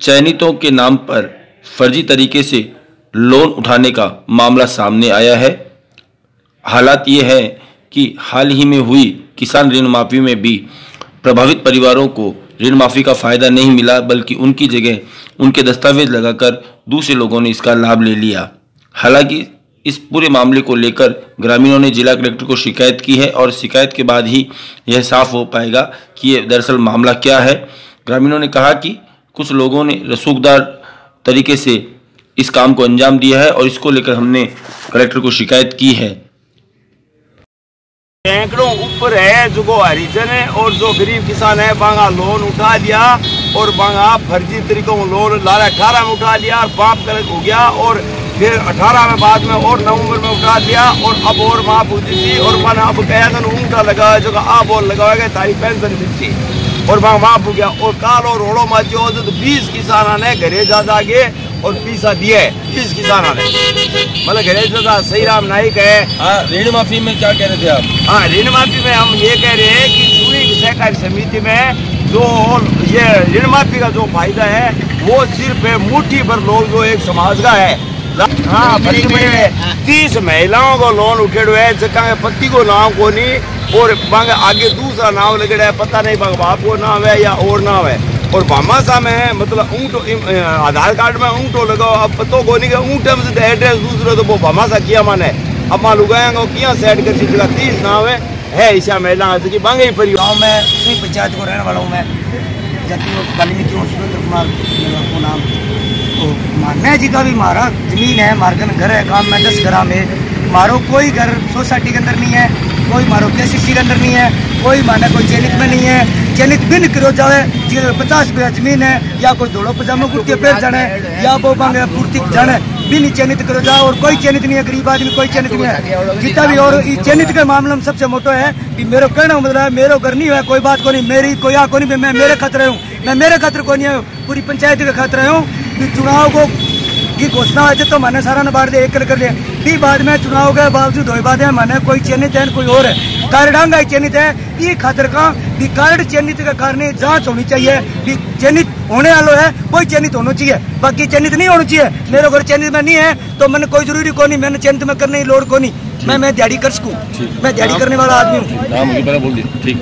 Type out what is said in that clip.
चयनितों के नाम पर फर्जी तरीके से लोन उठाने का मामला सामने आया है। हालात ये है कि हाल ही में हुई किसान ऋण माफ़ी में भी प्रभावित परिवारों को ऋण माफ़ी का फ़ायदा नहीं मिला, बल्कि उनकी जगह उनके दस्तावेज़ लगाकर दूसरे लोगों ने इसका लाभ ले लिया। हालाँकि इस पूरे मामले को लेकर ग्रामीणों ने जिला कलेक्टर को शिकायत की है और शिकायत के बाद ही यह साफ़ हो पाएगा कि ये दरअसल मामला क्या है। ग्रामीणों ने कहा कि कुछ लोगों ने रसूखदार तरीके से इस काम को अंजाम दिया है और इसको लेकर हमने कलेक्टर को शिकायत की है। सैकड़ों ऊपर है, जो को हरिजन है और जो गरीब किसान है, बांगा लोन उठा लिया और बांगा फर्जी तरीकों लोन लारा अठारह में उठा लिया और बाप गलत हो गया और फिर अठारह में बाद में और नवंबर में उठा लिया और अब और माफ़ होती थी और मैंने अब कहा था ऊँटा लगा जो आप और लगाएगा तारी पेंशन मिलती और वहाँ माफ़ हो गया। और काल और रोड़ो माचो तो बीस किसान ने घरे जा जाके और पीसा दिया है बीस किसान ने। मतलब घरे जा सही राम नाइक है। हाँ ऋण माफ़ी में क्या कह रहे थे आप? हाँ ऋण माफ़ी में हम ये कह रहे हैं कि सूर्य सहकारी समिति में जो ये ऋण माफ़ी का जो फ़ायदा है वो सिर्फ़ मुट्ठी भर लोग जो एक समाज का है। हाँ तीस महिलाओं को लोन उठे हुए है जगह पति को नाम को नहीं और बांगे आगे दूसरा नाम लगे है, पता नहीं बांगे बाप को नाम है या और नाम है। और भामासा में मतलब ऊँटो आधार कार्ड में ऊँटो लगाओ, अब पतो को नहीं ऊँट में एड्रेस दूसरे तो वो भामासा किया माने। अब माँ लुगाएँगे किया सेट कर सी जगह तीस नाम है। है ईशा महिला की बांगे ही परिवार गाँव में सुई पंचायत को रहने वाला हूँ मैं। जबकि वाल्मीकि सुरेंद्र कुमार को नाम। तो मारने जी का भी मारा ज़मीन है मारकन घर है काम में दस घर में मारो कोई घर, सोसाइटी के अंदर नहीं है। कोई मारो के के अंदर नहीं है, कोई माना कोई चैनिक में नहीं है। चैनिक बिन करो जाए पचास बीघा ज़मीन है, या कोई धोड़ो पजामो कुर्ती पेड़ जाने, या वो बांगे पूर्ति जाने, बिन चयनित करो जाओ, और कोई चयनित नहीं है, गरीब आदमी, कोई चयनित नहीं है। जितना भी और चयनित के मामले में सबसे मोटो है कि मेरे कहना मतलब मेरे घर नहीं है, कोई बात को नहीं, मेरी कोई आ को नहीं, मैं मेरे खतरे हूँ, मैं मेरे खतरे को नहीं हूँ, पूरी पंचायत के खतरे हूँ चुनाव को की घोषणा हो तो मैंने सारा नबार दे एक कर लिया। भी बाद में चुनाव के बावजूद हो बाद मैंने कोई चयनित है कोई और। है कार्डांगा चयनित है। ये खातर का भी कार्ड चयनित के कारण जाँच होनी चाहिए भी चयनित होने वालों है कोई चयनित होना चाहिए। बाकी चयनित नहीं होना चाहिए। मेरे घर चयनित में नहीं है तो मैंने कोई ज़रूरी को नहीं मैंने चयनित में करने की लोड़ को नहीं। मैं मैं दिहाड़ी कर सकूँ? मैं दिहाड़ी करने वाला आदमी हूँ। ठीक।